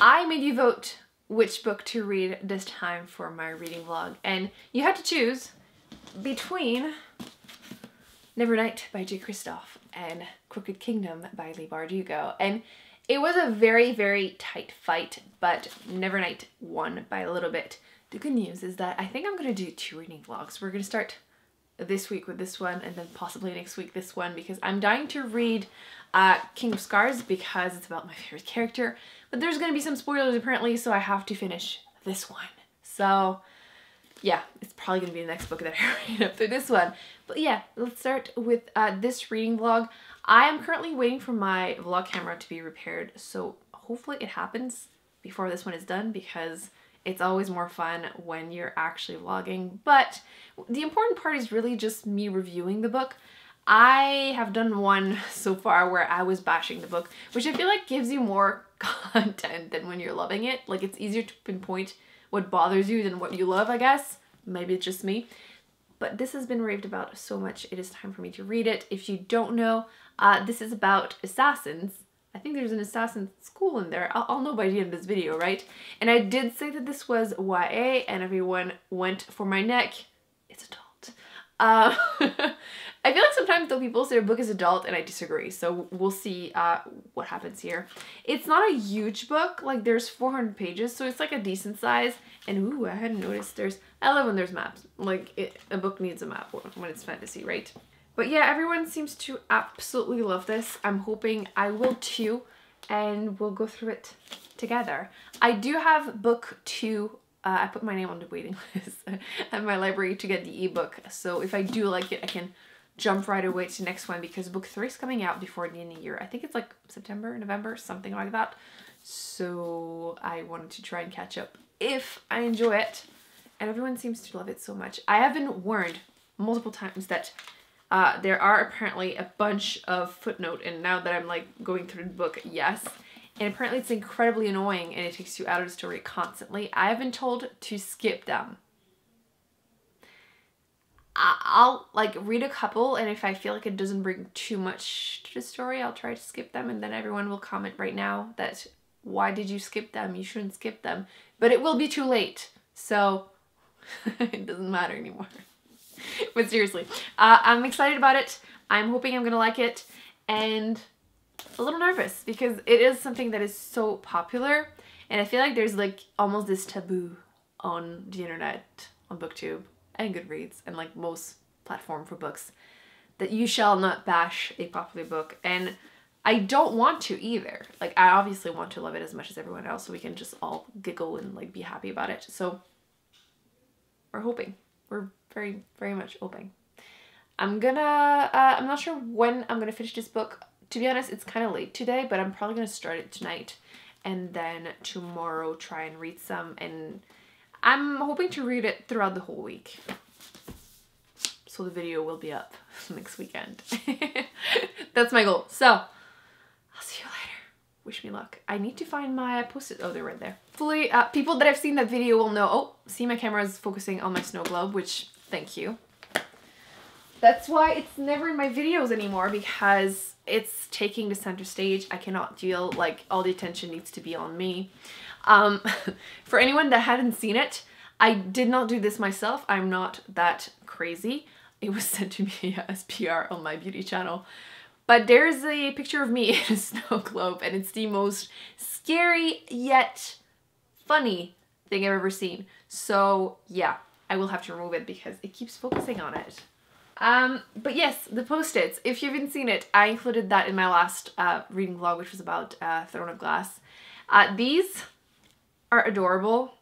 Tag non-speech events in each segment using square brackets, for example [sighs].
I made you vote which book to read this time for my reading vlog. And you had to choose between Nevernight by Jay Kristoff and Crooked Kingdom by Leigh Bardugo. And it was a very, very tight fight, but Nevernight won by a little bit. The good news is that I think I'm going to do two reading vlogs. We're going to start this week with this one and then possibly next week this one because I'm dying to read uh, King of Scars because it's about my favorite character. But there's going to be some spoilers apparently, so I have to finish this one. So yeah, it's probably going to be the next book that [laughs] I read after this one. But yeah, let's start with uh, this reading vlog. I am currently waiting for my vlog camera to be repaired, so hopefully it happens before this one is done because it's always more fun when you're actually vlogging. But the important part is really just me reviewing the book. I have done one [laughs] so far where I was bashing the book, which I feel like gives you more [laughs] content than when you're loving it. Like it's easier to pinpoint what bothers you than what you love, I guess. Maybe it's just me. But this has been raved about so much, it is time for me to read it. If you don't know, uh, this is about assassins. I think there's an assassin school in there. I'll, I'll know by the end of this video, right? And I did say that this was YA and everyone went for my neck. It's adult. Uh, [laughs] I feel like sometimes though people say a book is adult and I disagree. So we'll see uh, what happens here. It's not a huge book. Like there's 400 pages. So it's like a decent size. And ooh, I hadn't noticed there's, I love when there's maps. Like it, a book needs a map when it's fantasy, right? But yeah, everyone seems to absolutely love this. I'm hoping I will too. And we'll go through it together. I do have book two uh, I put my name on the waiting [laughs] list at my library to get the ebook. So if I do like it, I can jump right away to the next one because book three is coming out before the end of the year. I think it's like September, November, something like that. So I wanted to try and catch up if I enjoy it. And everyone seems to love it so much. I have been warned multiple times that uh, there are apparently a bunch of footnote and now that I'm like going through the book, yes. And apparently it's incredibly annoying and it takes you out of the story constantly. I have been told to skip them. I'll like read a couple and if I feel like it doesn't bring too much to the story, I'll try to skip them and then everyone will comment right now that why did you skip them? You shouldn't skip them. But it will be too late. So [laughs] it doesn't matter anymore. [laughs] but seriously, uh, I'm excited about it. I'm hoping I'm gonna like it and a little nervous because it is something that is so popular and I feel like there's like almost this taboo on the internet, on booktube and Goodreads and like most platform for books that you shall not bash a popular book and I don't want to either. Like I obviously want to love it as much as everyone else so we can just all giggle and like be happy about it. So we're hoping. We're very, very much hoping. I'm gonna, uh, I'm not sure when I'm gonna finish this book. To be honest, it's kind of late today, but I'm probably gonna start it tonight and then tomorrow try and read some and I'm hoping to read it throughout the whole week. So the video will be up [laughs] next weekend. [laughs] That's my goal. So, I'll see you later. Wish me luck. I need to find my post-it. Oh, they're right there. Fully, uh, people that have seen that video will know. Oh, see my camera is focusing on my snow globe, which, thank you. That's why it's never in my videos anymore because it's taking the center stage. I cannot deal, like, all the attention needs to be on me. Um, [laughs] for anyone that hadn't seen it, I did not do this myself. I'm not that crazy. It was [laughs] sent to me as PR on my beauty channel. But there's a picture of me [laughs] in a snow globe and it's the most scary yet funny thing I've ever seen. So yeah, I will have to remove it because it keeps focusing on it. Um, but yes, the post-its. If you haven't seen it, I included that in my last uh, reading vlog, which was about uh, Throne of Glass. Uh, these are adorable.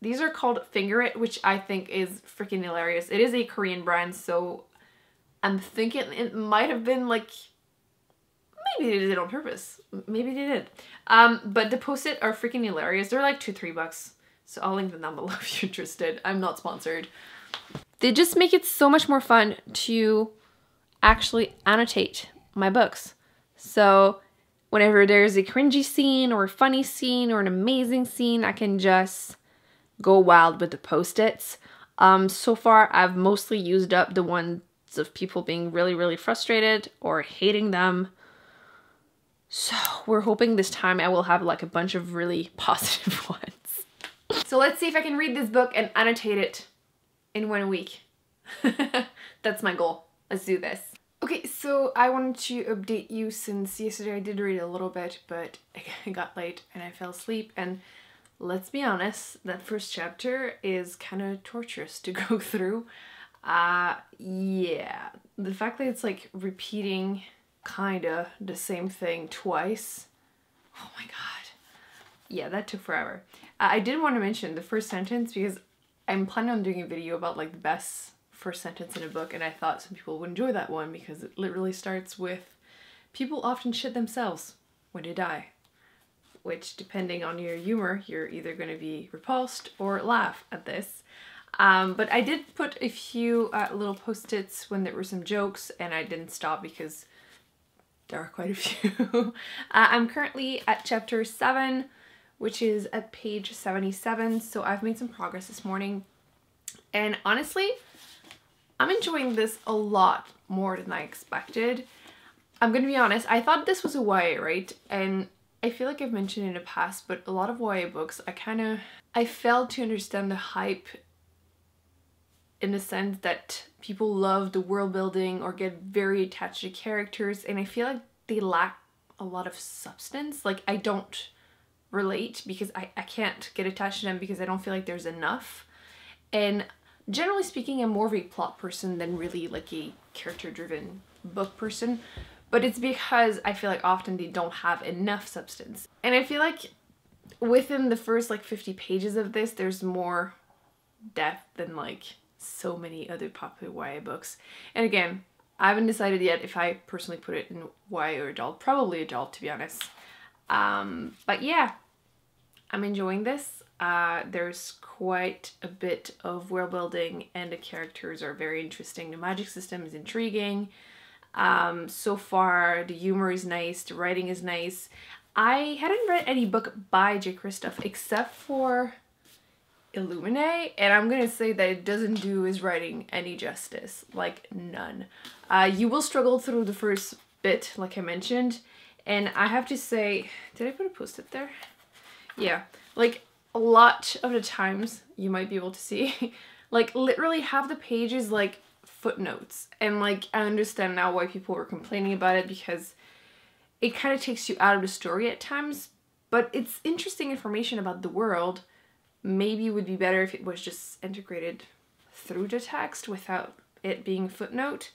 These are called Finger It, which I think is freaking hilarious. It is a Korean brand, so I'm thinking it might have been like, maybe they did it on purpose. Maybe they did. Um, but the post-it are freaking hilarious. They're like two, three bucks. So I'll link them down [laughs] below if you're interested. I'm not sponsored. They just make it so much more fun to actually annotate my books. So whenever there's a cringy scene or a funny scene or an amazing scene, I can just go wild with the post-its. Um, so far, I've mostly used up the ones of people being really, really frustrated or hating them. So we're hoping this time I will have like a bunch of really [laughs] positive [laughs] ones. So let's see if I can read this book and annotate it in one week. [laughs] That's my goal. Let's do this. Okay, so I wanted to update you since yesterday I did read a little bit, but [laughs] I got late and I fell asleep. And let's be honest, that first chapter is kind of torturous to [laughs] go through. Uh, yeah, the fact that it's like repeating kinda the same thing twice. Oh my god. Yeah, that took forever. Uh, I did want to mention the first sentence because I'm planning on doing a video about like the best first sentence in a book and I thought some people would enjoy that one because it literally starts with people often shit themselves when they die. Which depending on your humor, you're either going to be repulsed or laugh at this. Um, but I did put a few uh, little post-its when there were some jokes and I didn't stop because there are quite a [laughs] few. uh, I'm currently at chapter 7, which is at page 77, so I've made some progress this morning. And honestly, I'm enjoying this a lot more than I expected. I'm gonna be honest, I thought this was a YA, right? And I feel like I've mentioned in the past, but a lot of YA books, I kind of, I failed to understand the hype in the sense that people love the world building or get very attached to characters, and I feel like they lack a lot of substance. Like, I don't relate because I, I can't get attached to them because I don't feel like there's enough. And generally speaking, I'm more of a plot person than really like a character driven book person. But it's because I feel like often they don't have enough substance. And I feel like within the first like 50 pages of this, there's more depth than like so many other popular YA books. And again, I haven't decided yet if I personally put it in YA or adult. Probably adult, to be honest. Um, but yeah, I'm enjoying this. Uh, there's quite a bit of world building and the characters are very interesting. The magic system is intriguing. Um, so far, the humor is nice, the writing is nice. I hadn't read any book by Jay Kristoff except for Illuminae, and I'm gonna say that it doesn't do his writing any justice, like none. Uh, you will struggle through the first bit, like I mentioned, and I have to say, did I put a post-it there? Yeah, like a lot of the times you might be able to see [laughs] like literally half the pages like footnotes. And like I understand now why people were complaining about it because it kind of takes you out of the story at times but it's interesting information about the world. Maybe would be better if it was just integrated through the text without it being footnote.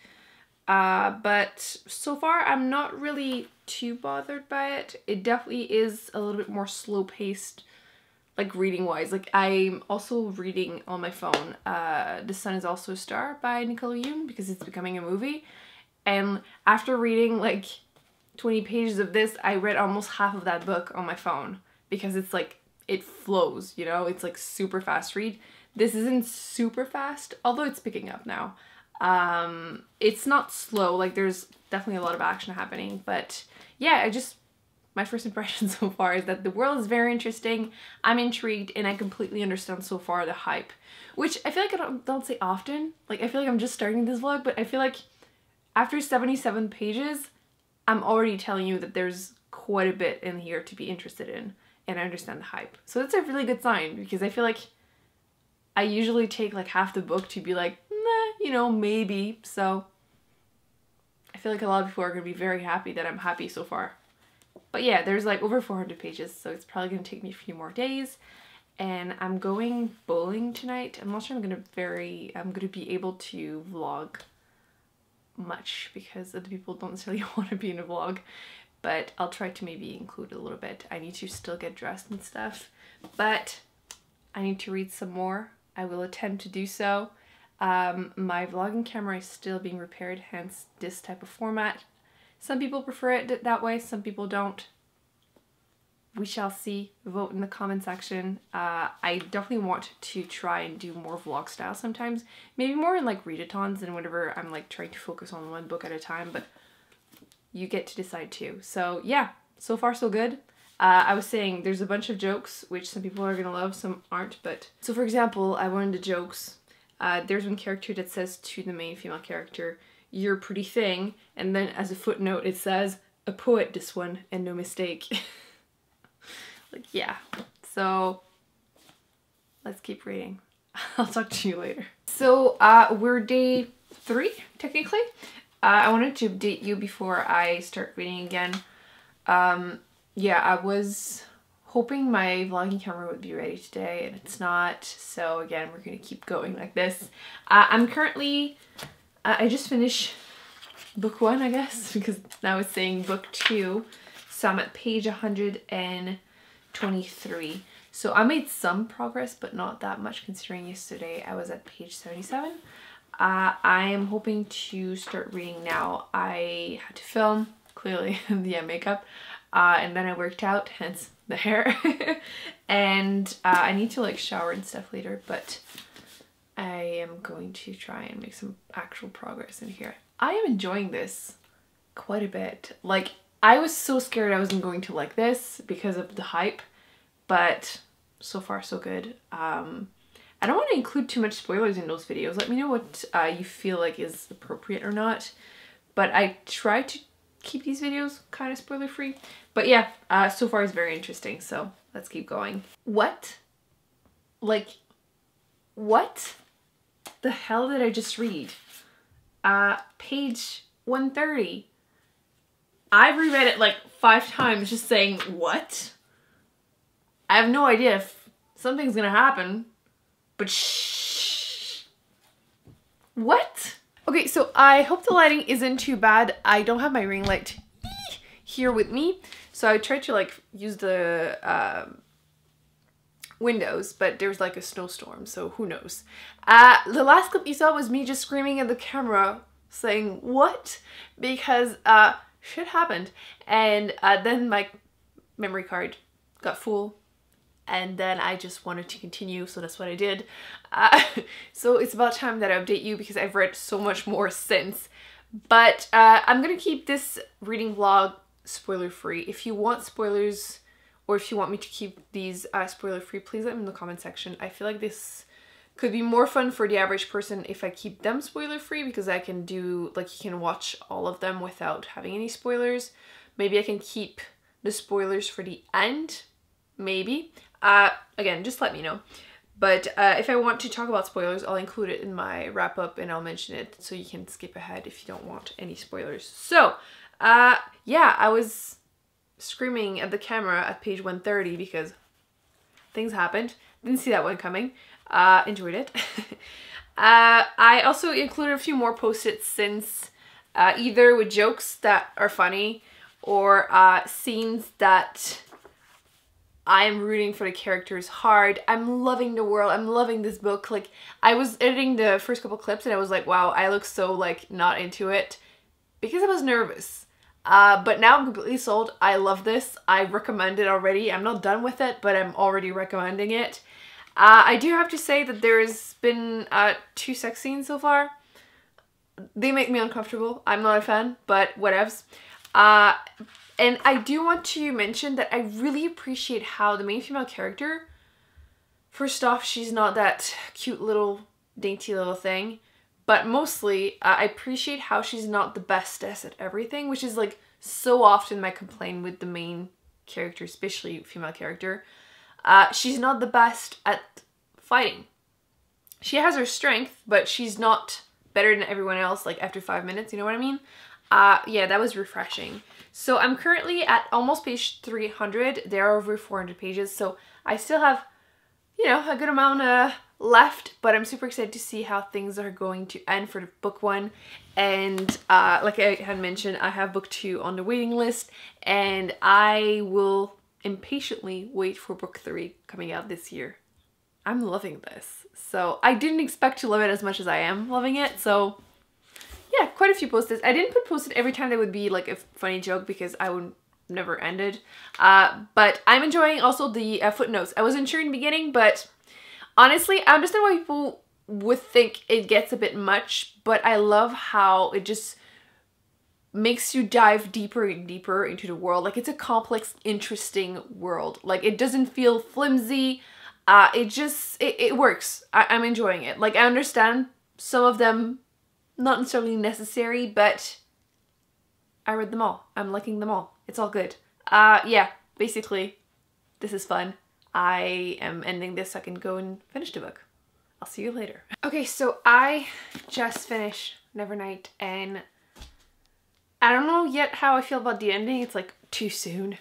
Uh, but so far I'm not really too bothered by it. It definitely is a little bit more slow paced like reading wise. Like I'm also reading on my phone uh The Sun is Also a Star by Nicola Yoon because it's becoming a movie. And after reading like 20 pages of this, I read almost half of that book on my phone because it's like it flows, you know? It's like super fast read. This isn't super fast, although it's picking up now. Um it's not slow, like there's definitely a lot of action happening, but yeah, I just my first impression [laughs] so far is that the world is very interesting, I'm intrigued, and I completely understand so far the hype. Which I feel like I don't, don't say often. Like, I feel like I'm just starting this vlog, but I feel like after 77 pages, I'm already telling you that there's quite a bit in here to be interested in, and I understand the hype. So that's a really good sign, because I feel like I usually take like half the book to be like, nah, you know, maybe. So I feel like a lot of people are going to be very happy that I'm happy so far. But yeah, there's like over 400 pages, so it's probably going to take me a few more days. And I'm going bowling tonight. I'm not sure I'm going to very, I'm going to be able to vlog much because other people don't necessarily [laughs] want to be in a vlog. But I'll try to maybe include a little bit. I need to still get dressed and stuff. But I need to read some more. I will attempt to do so. Um, my vlogging camera is still being repaired, hence this type of format. Some people prefer it that way, some people don't. We shall see. Vote in the comment section. Uh, I definitely want to try and do more vlog style sometimes. Maybe more in like readathons and whenever I'm like trying to focus on one book at a time, but you get to decide too. So yeah, so far so good. Uh, I was saying there's a bunch of jokes which some people are gonna love, some aren't, but so for example, I wanted the jokes. Uh, there's one character that says to the main female character, you're pretty thing, and then as a footnote it says, a poet this one and no mistake. [laughs] like yeah. So let's keep reading. [laughs] I'll talk to you later. So uh, we're day three, technically. Uh, I wanted to update you before I start reading again. Um, yeah, I was hoping my vlogging camera would be ready today and it's not. So again, we're gonna keep going like this. Uh, I'm currently, I just finished book one, I guess, [laughs] because now it's saying book two. So I'm at page 123. So I made some progress, but not that much considering yesterday I was at page 77. Uh, I am hoping to start reading now. I had to film, [laughs] clearly, [laughs] the makeup, uh, and then I worked out, hence the hair. and uh, I need to like shower and stuff later, but I am going to try and make some actual progress in here. I am enjoying this quite a bit. Like, I was so scared I wasn't going to like this because of the hype, but so far so good. Um, I don't want to include too much spoilers in those videos. Let me know what uh, you feel like is appropriate or not. But I try to keep these videos kind of spoiler free. But yeah, uh, so far it's very interesting. So let's keep going. What? Like, what the hell did I just read? Uh, page 130. I've reread it like five times just saying, what? I have no idea if something's gonna happen, but shh. What? Okay, so I hope the lighting isn't too bad. I don't have my ring light here with me, so I tried to like use the uh, windows, but there's like a snowstorm, so who knows. Uh, the last clip you saw was me just screaming at the camera saying, what? Because uh, shit happened. And uh, then my memory card got full and then I just wanted to continue so that's what I did. Uh, [laughs] so it's about time that I update you because I've read so much more since. But uh, I'm gonna keep this reading vlog spoiler free. If you want spoilers or if you want me to keep these uh, spoiler free, please let me in the comment section. I feel like this could be more fun for the average person if I keep them spoiler free because I can do, like you can watch all of them without having any spoilers. Maybe I can keep the spoilers for the end, maybe. Uh, again, just let me know. But uh, if I want to talk about spoilers, I'll include it in my wrap up and I'll mention it so you can skip ahead if you don't want any spoilers. So, uh, yeah, I was screaming at the camera at page 130 because things happened. Didn't see that one coming. Uh, enjoyed it. [laughs] uh, I also included a few more post-its since uh, either with jokes that are funny or uh, scenes that I'm rooting for the characters hard. I'm loving the world. I'm loving this book. Like, I was editing the first couple clips and I was like, wow, I look so, like, not into it because I was nervous. Uh, but now I'm completely sold. I love this. I recommend it already. I'm not done with it, but I'm already recommending it. Uh, I do have to say that there's been uh, two sex scenes so far. They make me uncomfortable. I'm not a fan, but whatevs. Uh, and I do want to mention that I really appreciate how the main female character, first off, she's not that cute little dainty little thing, but mostly I appreciate how she's not the bestest at everything, which is like so often my complaint with the main character, especially female character. Uh, she's not the best at fighting. She has her strength, but she's not better than everyone else like after five minutes, you know what I mean? Uh, yeah, that was refreshing. So I'm currently at almost page 300. There are over 400 pages, so I still have, you know, a good amount uh, left, but I'm super excited to see how things are going to end for book one. And uh, like I had mentioned, I have book two on the waiting list, and I will impatiently wait for book three coming out this year. I'm loving this. So I didn't expect to love it as much as I am loving it, so yeah, quite a few post-its. I didn't put post-it every time there would be like a funny joke because I would never ended. Uh, but I'm enjoying also the uh, footnotes. I wasn't sure in the beginning, but honestly, I understand why people would think it gets a bit much, but I love how it just makes you dive deeper and deeper into the world. Like it's a complex, interesting world. Like it doesn't feel flimsy. Uh, it just, it, it works. I, I'm enjoying it. Like I understand some of them not necessarily necessary, but I read them all. I'm liking them all. It's all good. Uh, yeah, basically, this is fun. I am ending this so I can go and finish the book. I'll see you later. Okay, so I just finished Nevernight and I don't know yet how I feel about the ending. It's like too soon.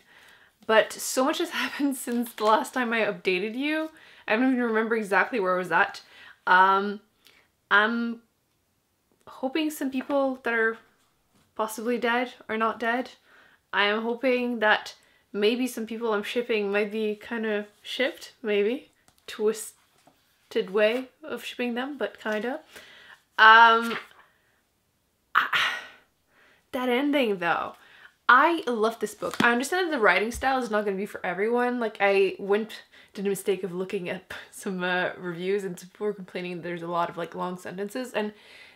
But so much has [laughs] happened since the last time I updated you. I don't even remember exactly where I was at. Um, I'm hoping some people that are possibly dead are not dead. I am hoping that maybe some people I'm shipping might be kind of shipped, maybe. Twisted way of shipping them, but kinda. Um, that ending though. I love this book. I understand that the writing style is not going to be for everyone. Like I went did a mistake of looking up [laughs] some uh, reviews and people were complaining there's a lot of like long sentences and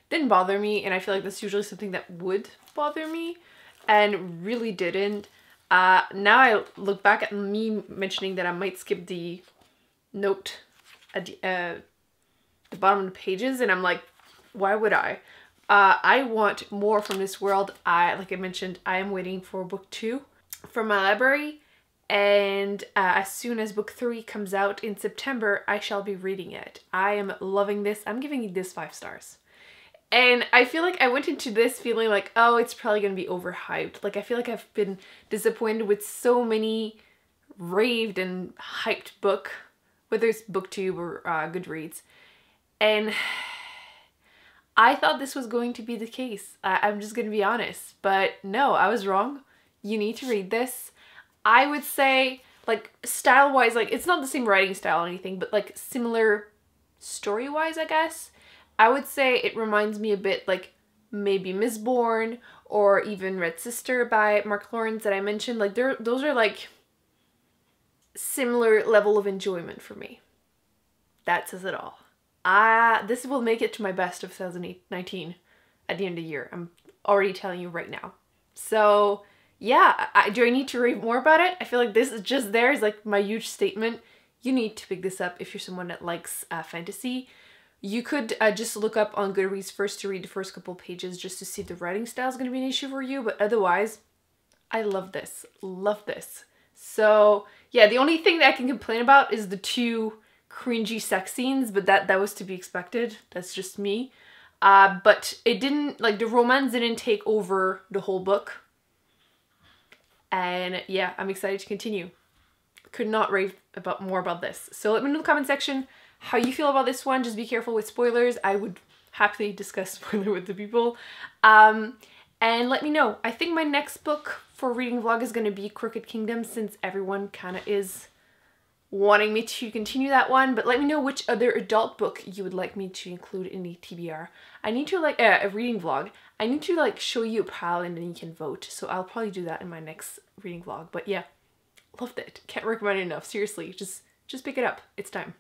didn't bother me and I feel like that's usually something that would bother me and really didn't. Uh, now I look back at me mentioning that I might skip the note at the, uh, the bottom of the pages and I'm like, why would I? Uh, I want more from this world. I, like I mentioned, I am waiting for book two from my library. And uh, as soon as book three comes out in September, I shall be reading it. I am loving this. I'm giving this five stars. And I feel like I went into this feeling like, oh, it's probably going to be overhyped. Like, I feel like I've been disappointed with so many raved and hyped book, whether it's booktube or uh, Goodreads. And [sighs] I thought this was going to be the case. I- I'm just going to be honest. But no, I was wrong. You need to read this. I would say, like, style-wise, like, it's not the same writing style or anything, but, like, similar story-wise, I guess. I would say it reminds me a bit, like, maybe Mistborn or even Red Sister by Mark Lawrence that I mentioned. Like, they're, those are, like, similar level of enjoyment for me. That says it all. Ah, this will make it to my best of 2019 at the end of the year. I'm already telling you right now. So yeah, I, do I need to read more about it? I feel like this is just there is like my huge statement. You need to pick this up if you're someone that likes uh, fantasy. You could uh, just look up on Goodreads first to read the first couple pages just to see if the writing style is going to be an issue for you. But otherwise, I love this. Love this. So yeah, the only thing that I can complain about is the two cringy sex scenes, but that, that was to be expected. That's just me. Uh, but it didn't, like the romance didn't take over the whole book. And yeah, I'm excited to continue. Could not rave about more about this. So let me know in the comment section how you feel about this one. Just be careful with spoilers. I would happily discuss [laughs] spoiler with the people. Um, and let me know. I think my next book for reading vlog is going to be Crooked Kingdom since everyone kind of is wanting me to continue that one, but let me know which other adult book you would like me to include in the TBR. I need to like, uh, a reading vlog, I need to like show you a pile and then you can vote, so I'll probably do that in my next reading vlog, but yeah, loved it. Can't recommend it enough, seriously, just, just pick it up, it's time.